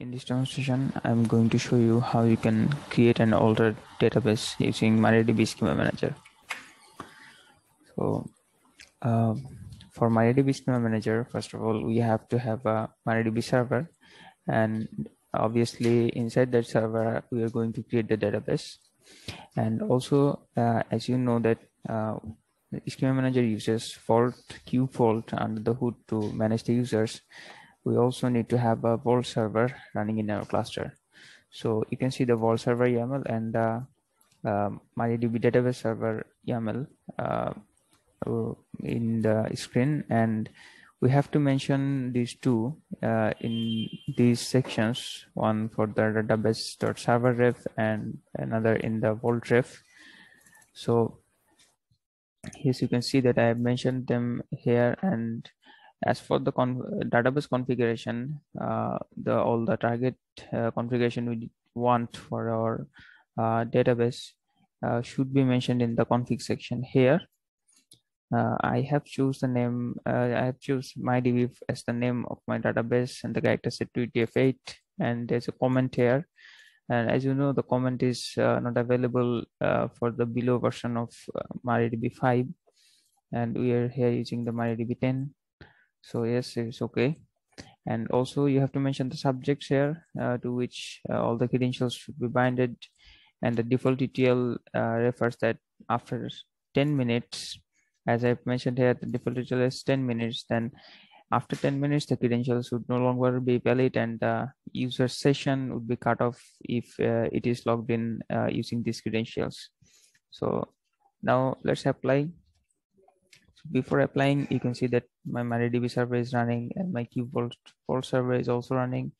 In this demonstration, I'm going to show you how you can create and alter database using MariaDB Schema Manager. So uh, for MariaDB Schema Manager, first of all, we have to have a MariaDB server. And obviously inside that server, we are going to create the database. And also, uh, as you know that uh, Schema Manager uses Vault, KubeVault under the hood to manage the users we also need to have a vault server running in our cluster. So you can see the vault server YAML and the uh, MariaDB database server YAML uh, in the screen. And we have to mention these two uh, in these sections, one for the database.server ref and another in the vault ref. So yes, you can see that I have mentioned them here and as for the database configuration, uh, the all the target uh, configuration we want for our uh, database uh, should be mentioned in the config section here. Uh, I have choose the name, uh, I have choose MyDB as the name of my database and the character set to UTF-8 and there's a comment here. And as you know, the comment is not available for the below version of MariaDB 5 and we are here using the MariaDB 10 so yes it's okay. And also you have to mention the subjects here uh, to which uh, all the credentials should be binded. And the default TTL uh, refers that after 10 minutes as I've mentioned here the default TTL is 10 minutes. Then after 10 minutes the credentials would no longer be valid and the user session would be cut off if uh, it is logged in uh, using these credentials. So now let's apply before applying you can see that my MariaDB server is running and my KubeVault vault server is also running.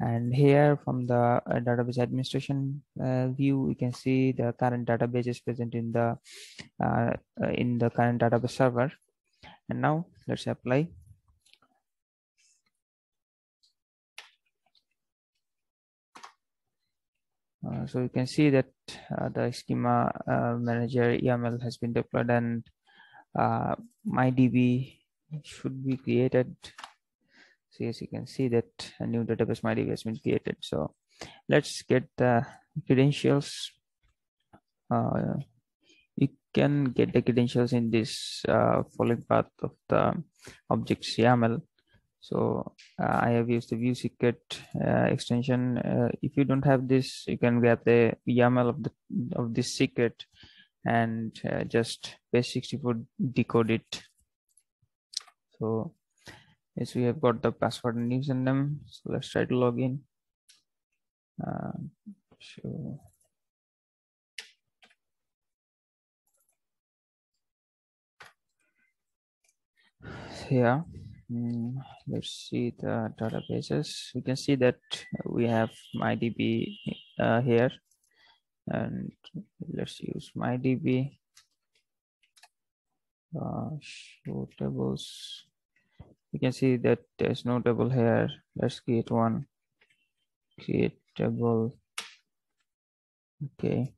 And here from the uh, database administration uh, view we can see the current database is present in the uh, uh in the current database server. And now let's apply. Uh, so you can see that uh, the schema manager YAML has been deployed and uh, MyDB should be created. So as you can see that a new database MyDB has been created. So let's get the credentials. Uh, you can get the credentials in this uh, following path of the objects YAML. So uh, I have used the view secret uh, extension. Uh, if you don't have this, you can grab the YAML of the of this secret and uh, just base64 decode it. So yes we have got the password and username so let's try to log in. Uh, so yeah mm, let's see the databases. We can see that we have mydb uh, here and let's use mydb uh, show tables you can see that there's no table here. Let's create one. Create table okay.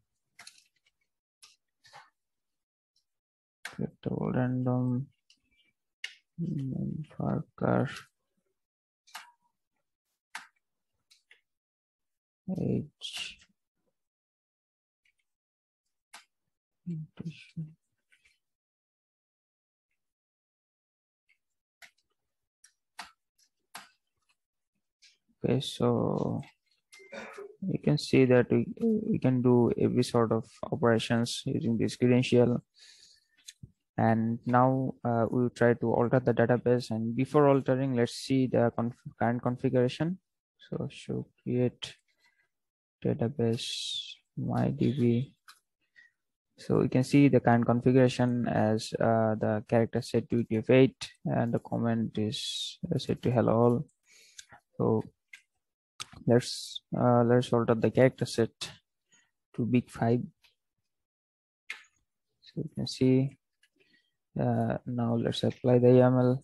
Create table random. varchar age okay so you can see that we, we can do every sort of operations using this credential. And now uh, we'll try to alter the database. And before altering let's see the conf current configuration. So show create database mydb so you can see the current configuration as uh, the character set to UTF-8 and the comment is set to hello all. So let's uh, let's alter the character set to big five. So you can see uh, now let's apply the YAML.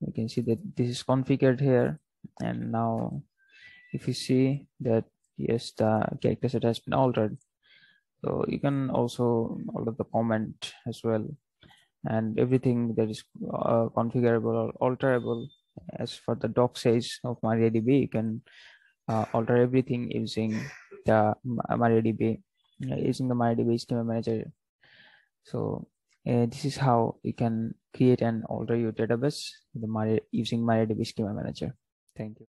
You can see that this is configured here and now if you see that yes the character set has been altered so you can also alter the comment as well and everything that is uh, configurable or alterable as for the doc size of MariaDB, you can uh, alter everything using the MariaDB uh, using the MariaDB schema manager. So uh, this is how you can create and alter your database using MariaDB schema manager. Thank you.